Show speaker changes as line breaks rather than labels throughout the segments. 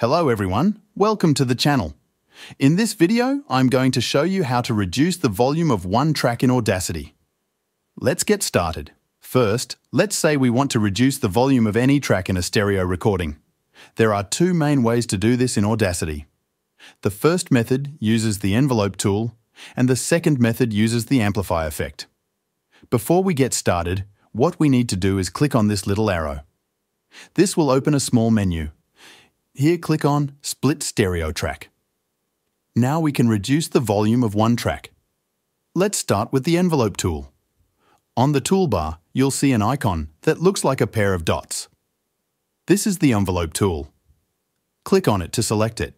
Hello everyone, welcome to the channel. In this video, I'm going to show you how to reduce the volume of one track in Audacity. Let's get started. First, let's say we want to reduce the volume of any track in a stereo recording. There are two main ways to do this in Audacity. The first method uses the envelope tool, and the second method uses the amplify effect. Before we get started, what we need to do is click on this little arrow. This will open a small menu. Here click on Split Stereo Track. Now we can reduce the volume of one track. Let's start with the envelope tool. On the toolbar, you'll see an icon that looks like a pair of dots. This is the envelope tool. Click on it to select it.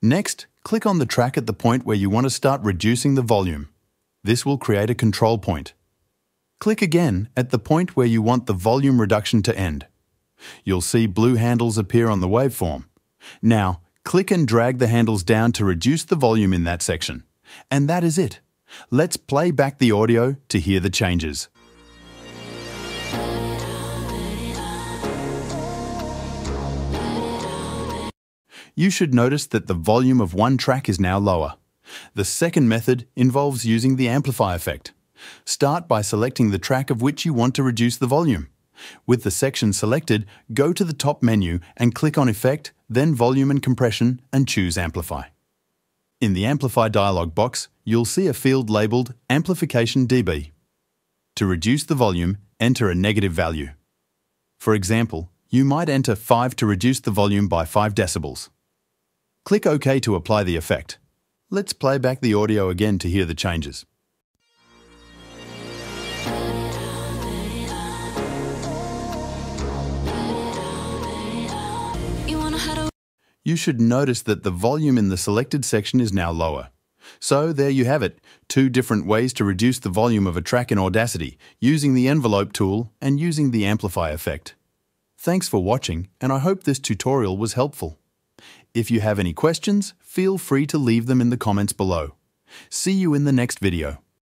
Next, click on the track at the point where you want to start reducing the volume. This will create a control point. Click again at the point where you want the volume reduction to end. You'll see blue handles appear on the waveform. Now, click and drag the handles down to reduce the volume in that section. And that is it. Let's play back the audio to hear the changes. You should notice that the volume of one track is now lower. The second method involves using the amplify effect. Start by selecting the track of which you want to reduce the volume. With the section selected, go to the top menu and click on Effect, then Volume and Compression and choose Amplify. In the Amplify dialog box, you'll see a field labelled Amplification dB. To reduce the volume, enter a negative value. For example, you might enter 5 to reduce the volume by 5 decibels. Click OK to apply the effect. Let's play back the audio again to hear the changes. You should notice that the volume in the selected section is now lower. So there you have it, two different ways to reduce the volume of a track in Audacity, using the envelope tool and using the amplify effect. Thanks for watching, and I hope this tutorial was helpful. If you have any questions, feel free to leave them in the comments below. See you in the next video.